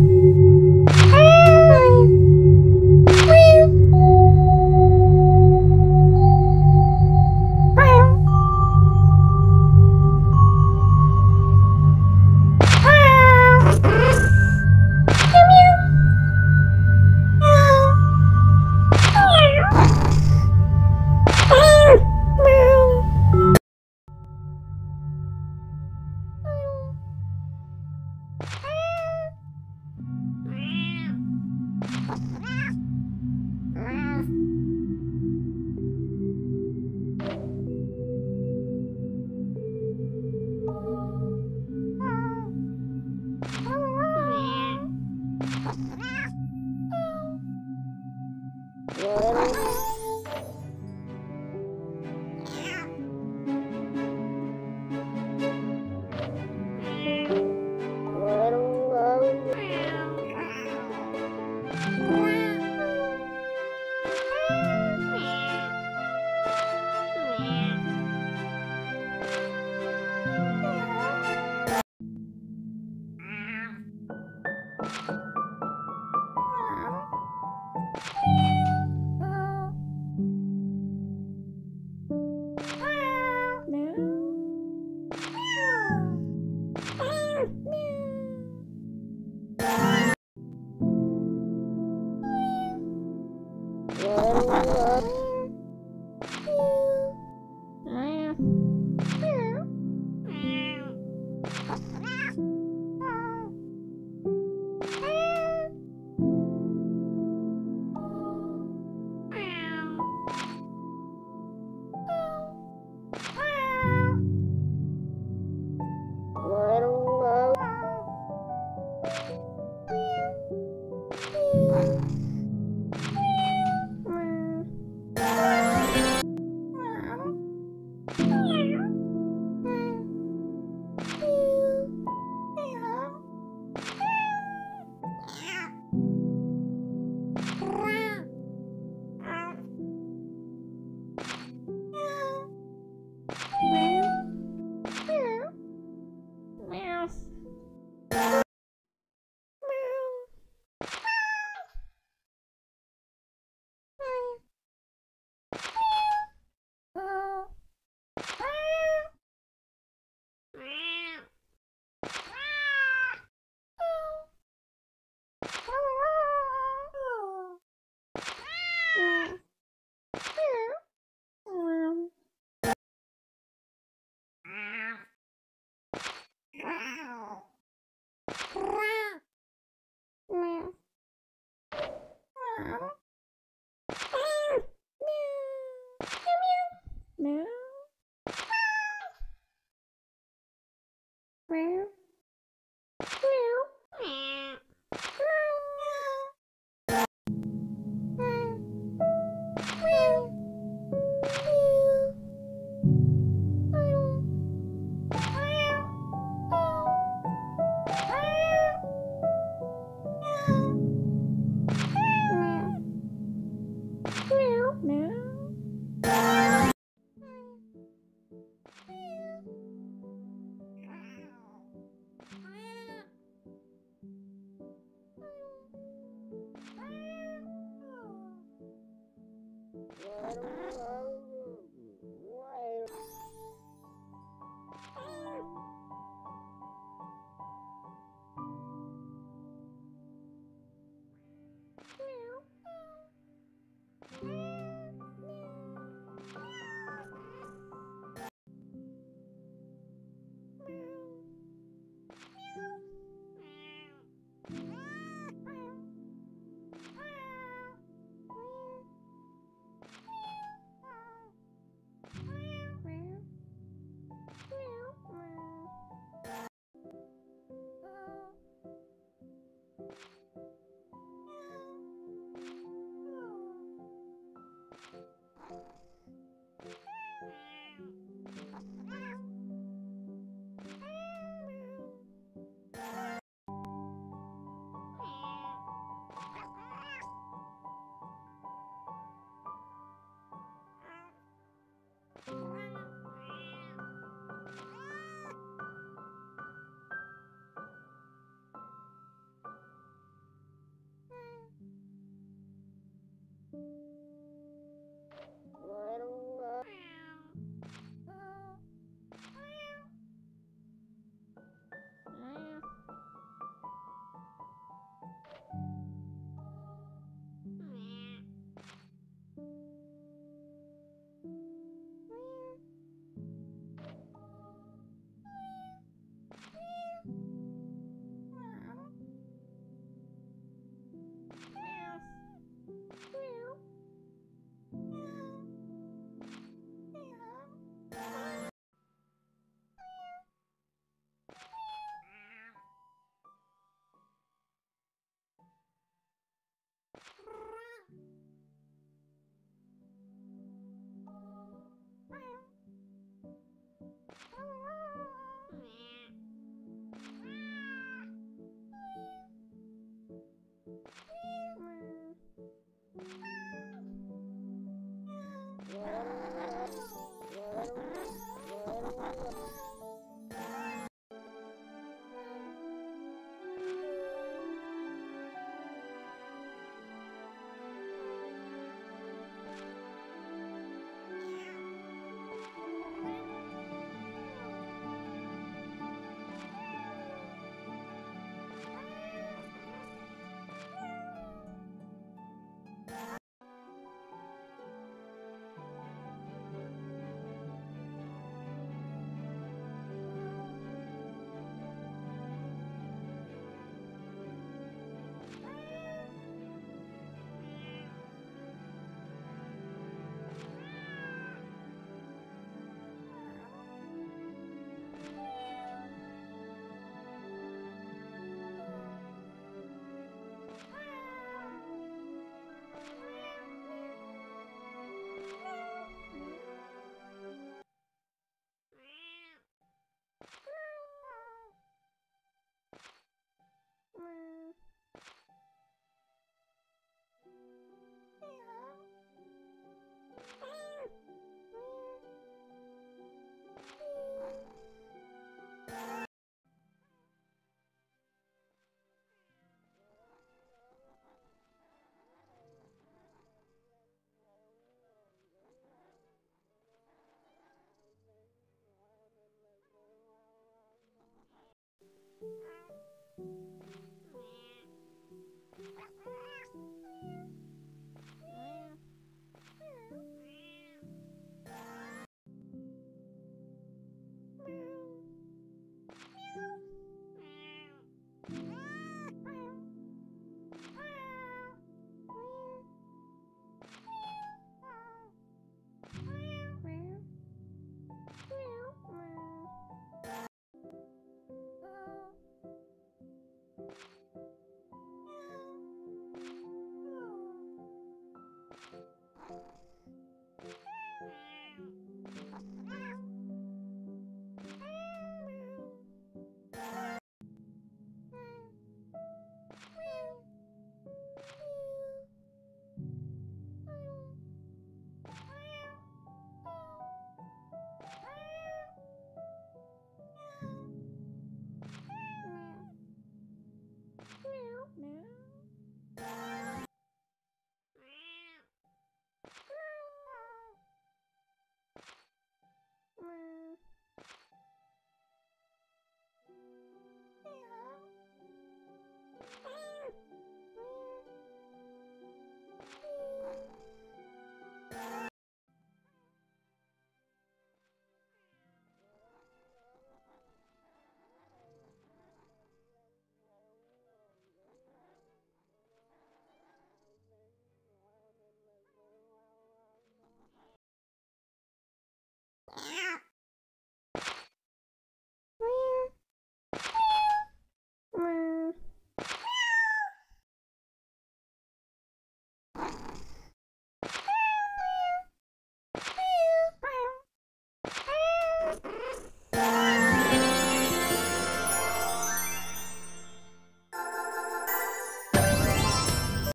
you Meow.